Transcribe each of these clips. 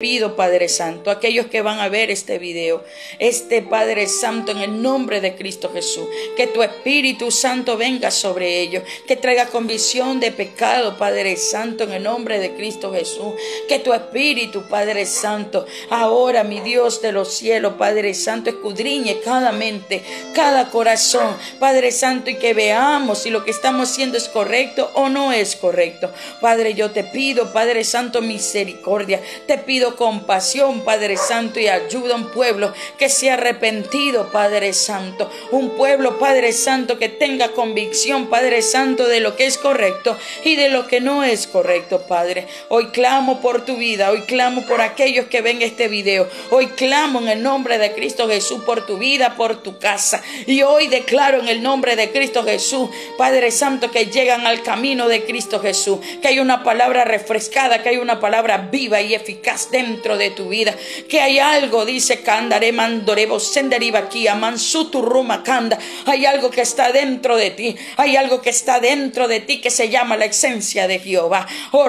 pido, Padre Santo, aquellos que van a ver este video, este Padre Santo, en el nombre de Cristo Jesús, que tu Espíritu Santo venga sobre ellos, que traiga convicción de pecado, Padre Santo, en el nombre de Cristo Jesús, que tu Espíritu, Padre Santo, ahora, mi Dios de los cielos, Padre Santo, escudriñe cada mente, cada corazón, Padre Santo, y que veamos si lo que estamos haciendo es correcto o no es correcto. Padre, yo te pido, Padre Santo, misericordia, te pido compasión, Padre Santo, y ayuda a un pueblo que se ha arrepentido, Padre Santo. Un pueblo, Padre Santo, que tenga convicción, Padre Santo, de lo que es correcto y de lo que no es correcto, Padre. Hoy clamo por tu vida, hoy clamo por aquellos que ven este video. Hoy clamo en el nombre de Cristo Jesús por tu vida, por tu casa. Y hoy declaro en el nombre de Cristo Jesús, Padre Santo, que llegan al camino de Cristo Jesús, que hay una palabra refrescada, que hay una palabra viva y eficaz dentro de tu vida. Que hay algo, dice Kandare Mandorebo Senderiva aquí, Amansuturuma Kanda. Hay algo que está dentro de ti. Hay algo que está dentro de ti que se llama la esencia de Jehová. Oh.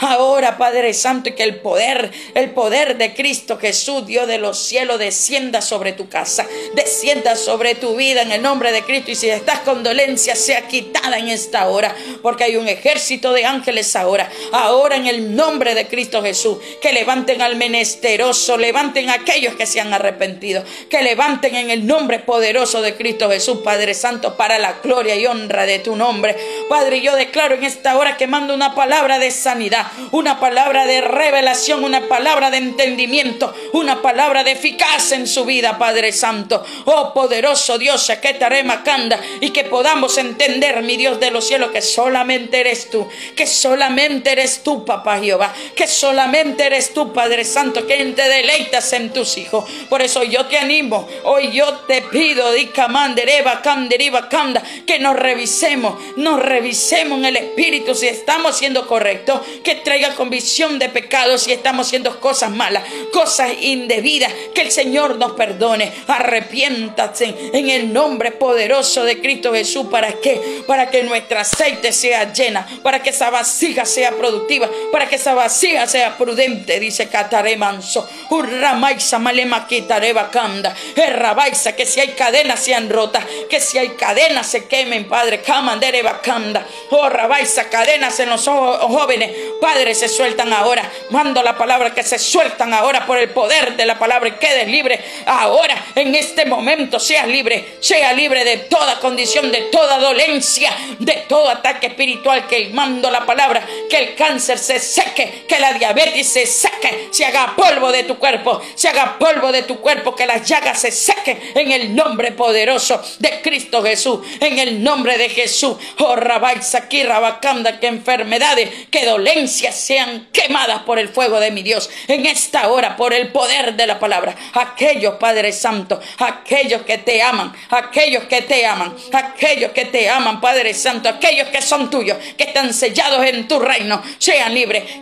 Ahora, Padre Santo, y que el poder, el poder de Cristo Jesús, Dios de los cielos, descienda sobre tu casa, descienda sobre tu vida en el nombre de Cristo. Y si estás con dolencia, sea quitada en esta hora, porque hay un ejército de ángeles ahora. Ahora en el nombre de Cristo Jesús. Que levanten al menesteroso, levanten a aquellos que se han arrepentido. Que levanten en el nombre poderoso de Cristo Jesús, Padre Santo, para la gloria y honra de tu nombre. Padre, yo declaro en esta hora que mando una palabra de sanidad, una palabra de revelación, una palabra de entendimiento, una palabra de eficacia en su vida, Padre Santo. Oh poderoso Dios, que te macanda y que podamos entender, mi Dios de los cielos, que solamente eres tú, que solamente eres tú, Papá papá Jehová, que solamente eres tú, Padre Santo, quien te deleitas en tus hijos. Por eso yo te animo, hoy yo te pido, que nos revisemos, nos revisemos en el Espíritu si estamos siendo correctos, que traiga convicción de pecado si estamos haciendo cosas malas, cosas indebidas, que el Señor nos perdone. Arrepiéntate en el nombre poderoso de Cristo Jesús. ¿Para qué? Para que nuestra aceite sea llena, para que esa vasija sea productiva, para que esa vacía sea prudente, dice Catare Manso. Urramaisa malema quitareba canda. Errabaisa, que si hay cadenas sean rotas, que si hay cadenas se quemen, Padre. Camandere bacanda. Oh, rabaisa, cadenas en los jóvenes, Padre, se sueltan ahora. Mando la palabra que se sueltan ahora por el poder de la palabra y quedes libre. Ahora, en este momento, seas libre, sea libre de toda condición, de toda dolencia, de todo ataque espiritual. Que mando la palabra, que el cáncer se seque, que la diabetes se seque, se haga polvo de tu cuerpo, se haga polvo de tu cuerpo, que las llagas se sequen en el nombre poderoso de Cristo Jesús, en el nombre de Jesús. Oh, aquí Rabacanda, que enfermedades, que dolencias sean quemadas por el fuego de mi Dios en esta hora, por el poder de la palabra. Aquellos, Padre Santo, aquellos que te aman, aquellos que te aman, aquellos que te aman, Padre Santo, aquellos que son tuyos, que están sellados en tu reino, sean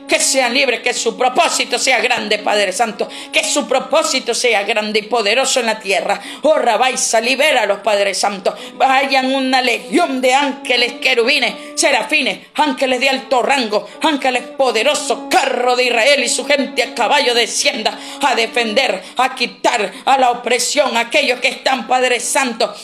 que sean libres, que su propósito sea grande, Padre Santo, que su propósito sea grande y poderoso en la tierra. Oh, Rabaisa, los Padre Santo. Vayan una legión de ángeles querubines, serafines, ángeles de alto rango, ángeles poderosos, carro de Israel y su gente a caballo descienda a defender, a quitar a la opresión, aquellos que están, Padre Santo,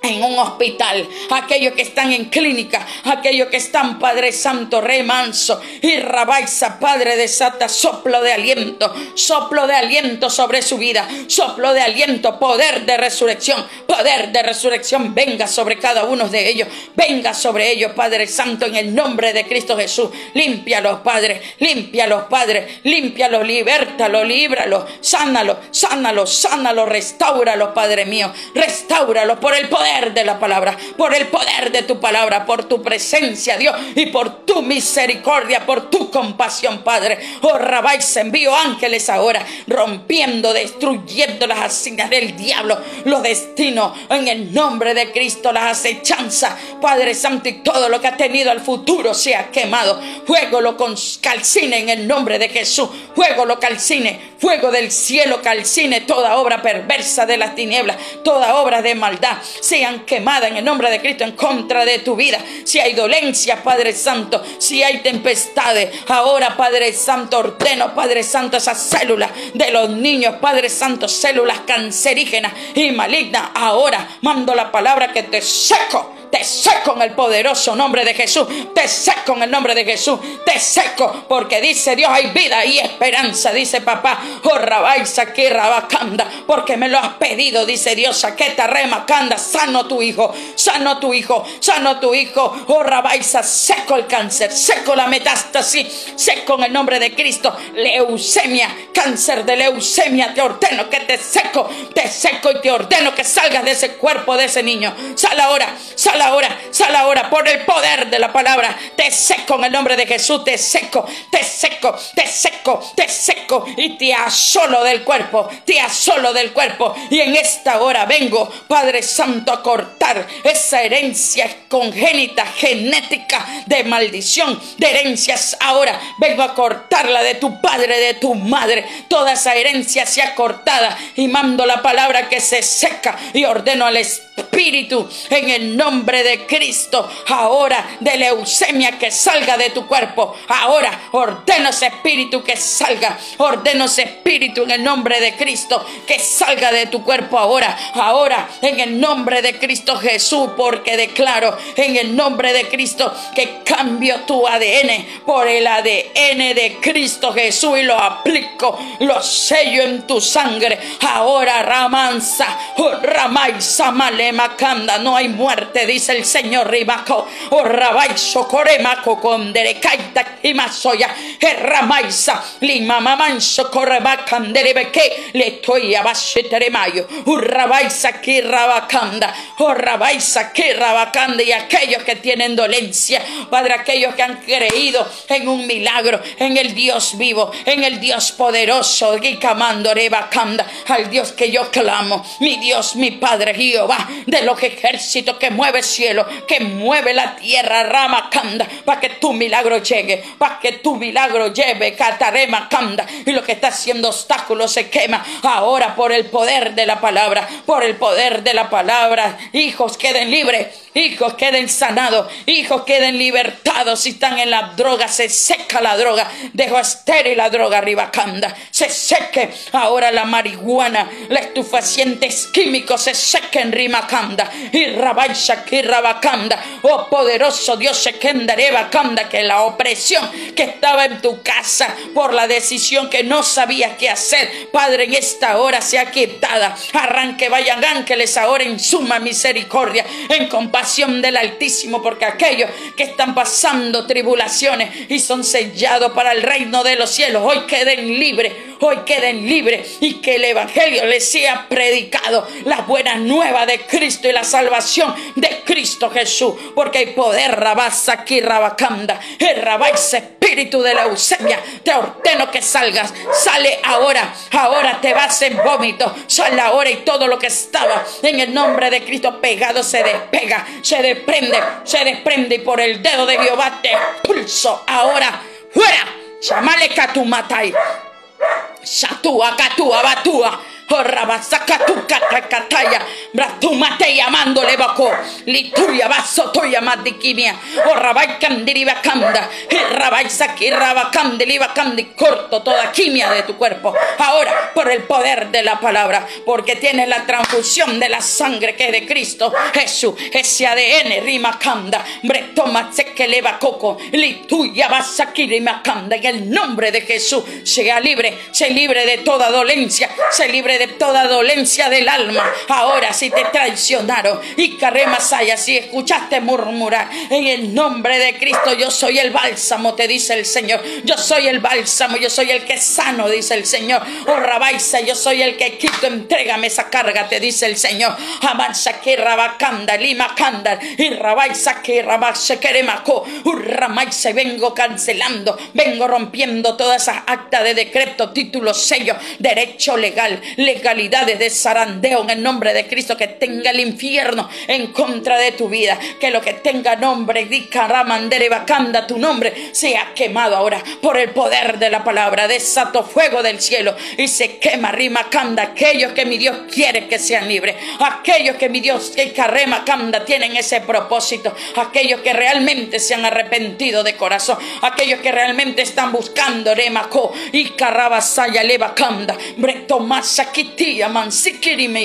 en un hospital, aquellos que están en clínica, aquellos que están, Padre Santo, remanso y rabaiza, Padre, desata soplo de aliento, soplo de aliento sobre su vida, soplo de aliento, poder de resurrección, poder de resurrección, venga sobre cada uno de ellos, venga sobre ellos, Padre Santo, en el nombre de Cristo Jesús, límpialos, Padre, límpialos, Padre, límpialos, libértalos, líbralos, sánalos, sánalos, sánalos, restáuralos, Padre mío, restáuralos por el poder de la palabra, por el poder de tu palabra, por tu presencia, Dios, y por tu misericordia, por tu compasión, Padre. Oh, Rabay, se envío ángeles ahora, rompiendo, destruyendo las asinas del diablo, los destinos, en el nombre de Cristo, las acechanzas, Padre Santo, y todo lo que ha tenido al futuro sea quemado. Fuego lo calcine en el nombre de Jesús. Fuego lo calcine, fuego del cielo calcine toda obra perversa de las tinieblas, toda obra de maldad. Sean quemadas en el nombre de Cristo en contra de tu vida. Si hay dolencia, Padre Santo, si hay tempestades, ahora, Padre Santo, ordeno, Padre Santo, esas células de los niños, Padre Santo, células cancerígenas y malignas. Ahora mando la palabra que te seco te seco en el poderoso nombre de Jesús. Te seco en el nombre de Jesús. Te seco porque dice Dios hay vida y esperanza, dice papá. Oh, rabaisa que rabacanda, porque me lo has pedido, dice Dios. Saqueta remacanda, sano tu hijo, sano tu hijo, sano tu hijo. Oh, rabaisa, seco el cáncer, seco la metástasis, seco en el nombre de Cristo. Leucemia, cáncer de leucemia, te ordeno que te seco, te seco y te ordeno que salgas de ese cuerpo de ese niño. Sal ahora, sal Sal ahora, sal ahora por el poder de la palabra. Te seco en el nombre de Jesús, te seco, te seco, te seco, te seco y te asolo del cuerpo, te asolo del cuerpo. Y en esta hora vengo, Padre Santo, a cortar esa herencia congénita, genética de maldición, de herencias. Ahora vengo a cortarla de tu padre, de tu madre. Toda esa herencia sea cortada y mando la palabra que se seca y ordeno al Espíritu en el nombre de Cristo. Ahora de leucemia que salga de tu cuerpo. Ahora ordeno ese espíritu que salga. Ordeno ese espíritu en el nombre de Cristo que salga de tu cuerpo ahora. Ahora en el nombre de Cristo Jesús. Porque declaro en el nombre de Cristo que cambio tu ADN por el ADN de Cristo Jesús y lo aplico. Lo sello en tu sangre. Ahora ramanza. Oh, ramay samalema No hay muerte dice el Señor Ribaco, o oh, coremaco con derecaita y masoya, erramaisa, lima mamanso correbacan derebeque, le estoy abasheteremayo, urrabaisa que rabacanda, o rabaisa que rabacanda, y aquellos que tienen dolencia, Padre, aquellos que han creído en un milagro, en el Dios vivo, en el Dios poderoso, Gicamando Rebacanda, al Dios que yo clamo, mi Dios, mi Padre Jehová, de los ejércitos que mueve cielo, que mueve la tierra, rama canda, para que tu milagro llegue, para que tu milagro lleve, catarema canda, y lo que está haciendo obstáculo se quema ahora por el poder de la palabra, por el poder de la palabra. Hijos queden libres, hijos queden sanados, hijos queden libertados. Si están en la droga, se seca la droga, dejo estéril la droga arriba canda, se seque ahora la marihuana, los estufacientes químicos se sequen rima canda, y rabaisha que rabacanda, oh poderoso Dios, bacanda, que la opresión que estaba en tu casa por la decisión que no sabías qué hacer, Padre, en esta hora sea quitada. Arranque, vayan ángeles ahora en suma misericordia, en compasión del Altísimo, porque aquellos que están pasando tribulaciones y son sellados para el reino de los cielos, hoy queden libres, hoy queden libres y que el Evangelio les sea predicado, la buena nueva de Cristo y la salvación de Cristo Jesús, porque hay poder, rabasa aquí, rabacanda, el rabáis espíritu de la leucemia, te ordeno que salgas, sale ahora, ahora te vas en vómito, sale ahora y todo lo que estaba en el nombre de Cristo pegado se despega, se desprende, se desprende y por el dedo de Jehová te pulso ahora, fuera, llamale Katumatai, Shatua katua batua. Horra basaka tukata kataya. Bratumate llamándole baco, Lituria basotoya madikimia, Orrabaicandiriba-canda, Rabaisaki Rabacandiliba-candi, corto toda quimia de tu cuerpo. Ahora, por el poder de la palabra, porque tienes la transfusión de la sangre que es de Cristo Jesús, ese ADN rima canda, Bretoma leva coco, Lituya basakirimakanda, en el nombre de Jesús, sea libre, sea libre de toda dolencia, sea libre de toda dolencia del alma. Ahora si te traicionaron y carremasaya, si escuchaste murmurar en el nombre de Cristo, yo soy el bálsamo, te dice el Señor. Yo soy el bálsamo, yo soy el que sano, dice el Señor. Oh Rabaisa, yo soy el que quito, entrégame esa carga, te dice el Señor. Amansa que rabacanda, lima canda, y Rabaisa que rabase queremaco, Urramaisa, vengo cancelando, vengo rompiendo todas esas actas de decreto, título, sello, derecho legal legalidades de zarandeo en el nombre de Cristo Cristo, que tenga el infierno en contra de tu vida, que lo que tenga nombre, Dikaramandere Bacanda, tu nombre, sea quemado ahora por el poder de la palabra, desato fuego del cielo y se quema Rima Kanda, aquellos que mi Dios quiere que sean libres, aquellos que mi Dios, que Kanda, tienen ese propósito, aquellos que realmente se han arrepentido de corazón, aquellos que realmente están buscando Remako y Karabasaya Leva Kanda, Breto Masakitia Mansikirime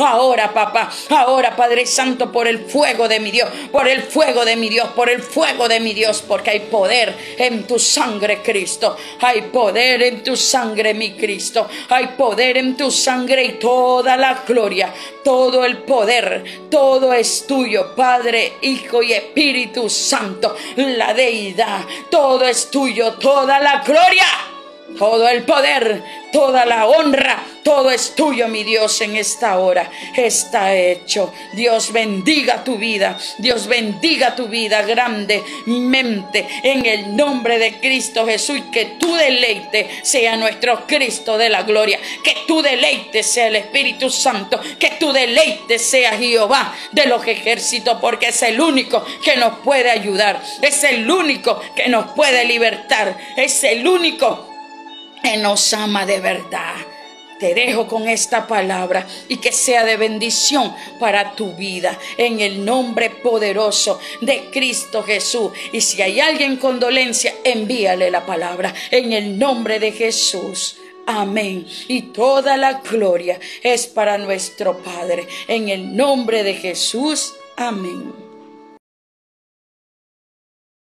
Ahora papá, ahora Padre Santo, por el fuego de mi Dios, por el fuego de mi Dios, por el fuego de mi Dios, porque hay poder en tu sangre, Cristo, hay poder en tu sangre, mi Cristo, hay poder en tu sangre y toda la gloria, todo el poder, todo es tuyo, Padre, Hijo y Espíritu Santo, la deidad, todo es tuyo, toda la gloria, todo el poder, toda la honra, todo es tuyo, mi Dios, en esta hora. Está hecho. Dios bendiga tu vida. Dios bendiga tu vida grandemente en el nombre de Cristo Jesús. Que tu deleite sea nuestro Cristo de la gloria. Que tu deleite sea el Espíritu Santo. Que tu deleite sea Jehová de los ejércitos. Porque es el único que nos puede ayudar. Es el único que nos puede libertar. Es el único que nos ama de verdad. Te dejo con esta palabra y que sea de bendición para tu vida en el nombre poderoso de Cristo Jesús. Y si hay alguien con dolencia, envíale la palabra en el nombre de Jesús. Amén. Y toda la gloria es para nuestro Padre. En el nombre de Jesús. Amén.